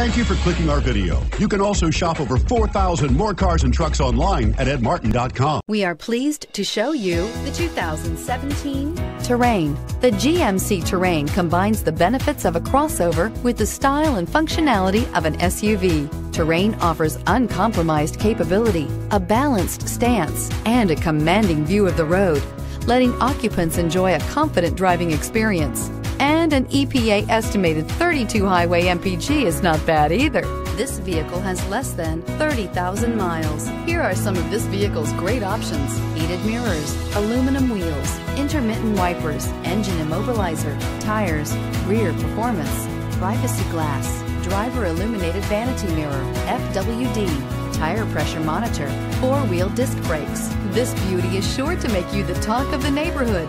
Thank you for clicking our video. You can also shop over 4,000 more cars and trucks online at edmartin.com. We are pleased to show you the 2017 Terrain. The GMC Terrain combines the benefits of a crossover with the style and functionality of an SUV. Terrain offers uncompromised capability, a balanced stance, and a commanding view of the road, letting occupants enjoy a confident driving experience. And an EPA estimated 32 highway MPG is not bad either. This vehicle has less than 30,000 miles. Here are some of this vehicle's great options heated mirrors, aluminum wheels, intermittent wipers, engine immobilizer, tires, rear performance, privacy glass, driver illuminated vanity mirror, FWD, tire pressure monitor, four wheel disc brakes. This beauty is sure to make you the talk of the neighborhood.